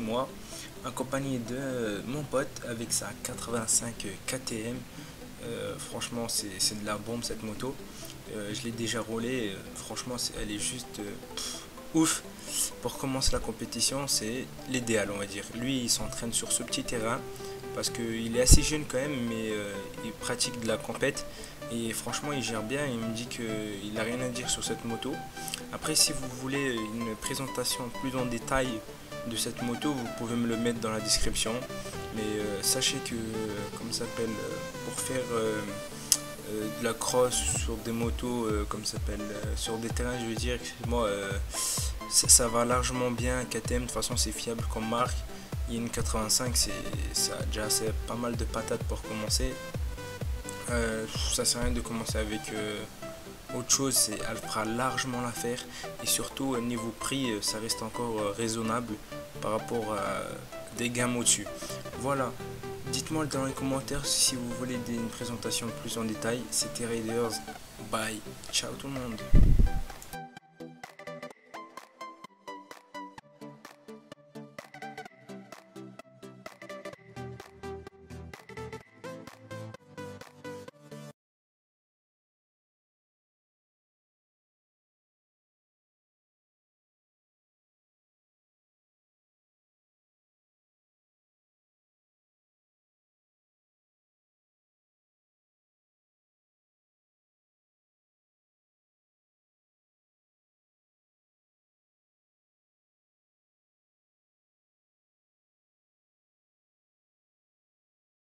moi, accompagné de mon pote avec sa 85 KTM. Euh, franchement, c'est de la bombe cette moto. Euh, je l'ai déjà roulé. franchement, elle est juste ouf. Pour commencer la compétition, c'est l'idéal, on va dire. Lui, il s'entraîne sur ce petit terrain parce qu'il est assez jeune quand même, mais il pratique de la compète. Et franchement, il gère bien. Il me dit qu'il n'a rien à dire sur cette moto. Après, si vous voulez une présentation plus en détail de cette moto, vous pouvez me le mettre dans la description. Mais euh, sachez que, comme ça s'appelle, euh, pour faire euh, de la cross sur des motos, comme ça s'appelle, sur des terrains, je veux dire, moi, ça, va largement bien. KTM, de toute façon, c'est fiable comme marque. Il y a une 85, ça a déjà pas mal de patates pour commencer. ça sert à rien de commencer avec autre chose, elle fera largement l'affaire et surtout au niveau prix, ça reste encore raisonnable par rapport à des gammes au-dessus. Voilà, dites-moi dans les commentaires si vous voulez une présentation plus en détail. C'était Raiders, bye, ciao tout le monde.